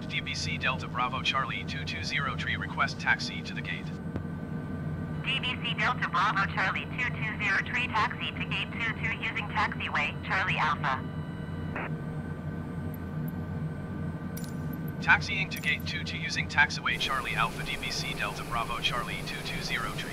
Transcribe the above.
inbound DBC Delta Bravo Charlie 220 tree request taxi to the gate. DBC Delta Bravo Charlie 220 tree taxi to gate 22 using taxiway Charlie Alpha. Taxiing to gate 22 using taxiway Charlie Alpha DBC Delta Bravo Charlie 220 tree.